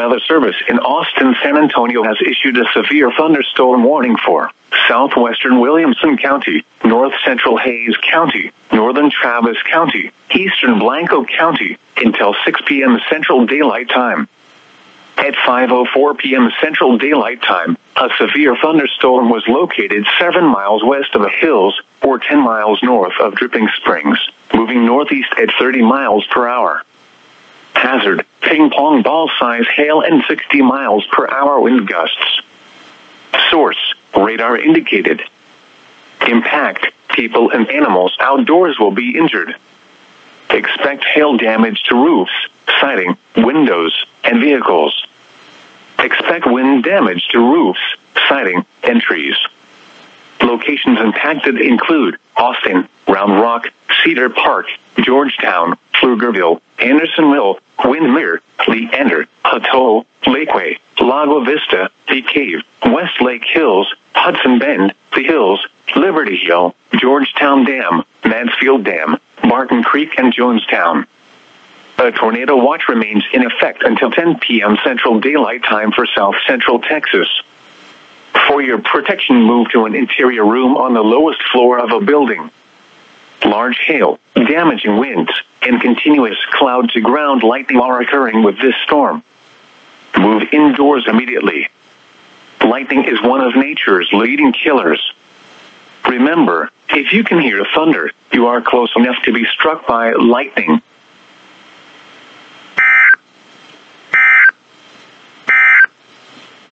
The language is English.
Weather Service in Austin, San Antonio has issued a severe thunderstorm warning for southwestern Williamson County, north central Hays County, northern Travis County, eastern Blanco County, until 6 p.m. Central Daylight Time. At 5.04 p.m. Central Daylight Time, a severe thunderstorm was located 7 miles west of the hills, or 10 miles north of Dripping Springs, moving northeast at 30 miles per hour. Hazard, ping pong ball size hail and 60 miles per hour wind gusts. Source, radar indicated. Impact, people and animals outdoors will be injured. Expect hail damage to roofs, siding, windows, and vehicles. Expect wind damage to roofs, siding, and trees. Locations impacted include Austin, Round Rock, Cedar Park, Georgetown, Pflugerville, Anderson Mill, Lakeway, Lago Vista, Bee Cave, Westlake Hills, Hudson Bend, The Hills, Liberty Hill, Georgetown Dam, Mansfield Dam, Barton Creek, and Jonestown. A tornado watch remains in effect until 10 p.m. Central Daylight Time for South Central Texas. For your protection, move to an interior room on the lowest floor of a building. Large hail, damaging winds, and continuous cloud to ground lightning are occurring with this storm. Move indoors immediately. Lightning is one of nature's leading killers. Remember, if you can hear thunder, you are close enough to be struck by lightning.